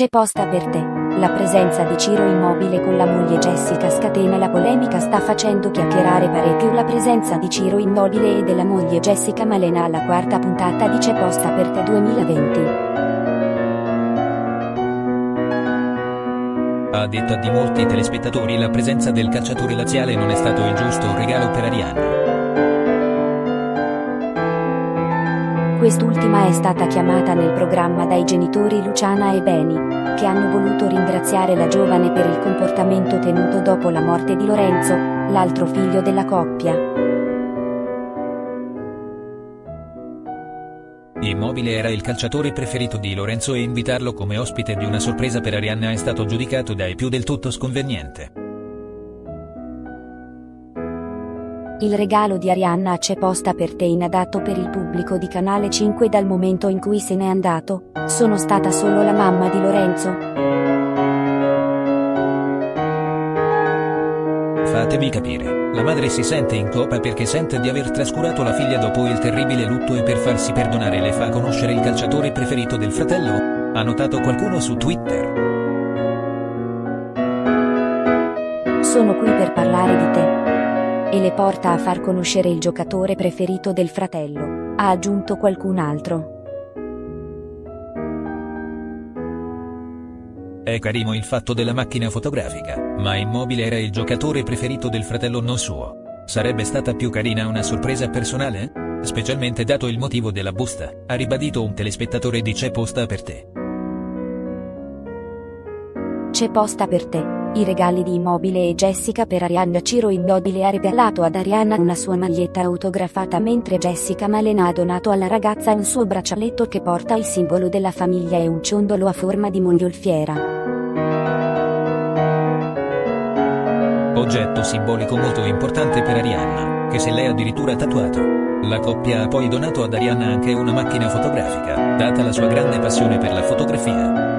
C'è posta per te. La presenza di Ciro Immobile con la moglie Jessica scatena la polemica sta facendo chiacchierare parecchio la presenza di Ciro Immobile e della moglie Jessica Malena alla quarta puntata di C'è posta per te 2020. A detta di molti telespettatori la presenza del calciatore laziale non è stato il giusto regalo per Arianna. Quest'ultima è stata chiamata nel programma dai genitori Luciana e Beni, che hanno voluto ringraziare la giovane per il comportamento tenuto dopo la morte di Lorenzo, l'altro figlio della coppia. Immobile era il calciatore preferito di Lorenzo e invitarlo come ospite di una sorpresa per Arianna è stato giudicato dai più del tutto sconveniente. Il regalo di Arianna c'è posta per te inadatto per il pubblico di Canale 5 dal momento in cui se n'è andato, sono stata solo la mamma di Lorenzo. Fatemi capire, la madre si sente in colpa perché sente di aver trascurato la figlia dopo il terribile lutto e per farsi perdonare le fa conoscere il calciatore preferito del fratello? Ha notato qualcuno su Twitter. Sono qui per parlare di te e le porta a far conoscere il giocatore preferito del fratello, ha aggiunto qualcun altro. È carino il fatto della macchina fotografica, ma Immobile era il giocatore preferito del fratello non suo. Sarebbe stata più carina una sorpresa personale? Specialmente dato il motivo della busta, ha ribadito un telespettatore di C'è posta per te. C'è posta per te. I regali di Immobile e Jessica per Arianna Ciro Immobile ha regalato ad Arianna una sua maglietta autografata mentre Jessica Malena ha donato alla ragazza un suo braccialetto che porta il simbolo della famiglia e un ciondolo a forma di mongolfiera. Oggetto simbolico molto importante per Arianna, che se l'è addirittura tatuato. La coppia ha poi donato ad Arianna anche una macchina fotografica, data la sua grande passione per la fotografia.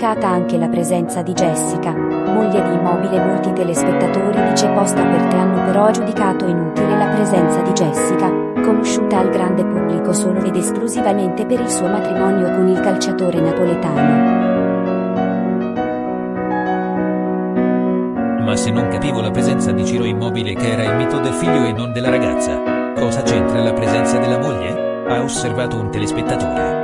Criticata anche la presenza di Jessica, moglie di Immobile molti telespettatori posta per te hanno però giudicato inutile la presenza di Jessica, conosciuta al grande pubblico solo ed esclusivamente per il suo matrimonio con il calciatore napoletano. Ma se non capivo la presenza di Ciro Immobile che era il mito del figlio e non della ragazza, cosa c'entra la presenza della moglie? Ha osservato un telespettatore.